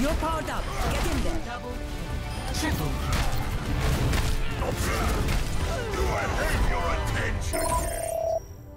You're powered up. Get in there. Double. Triple.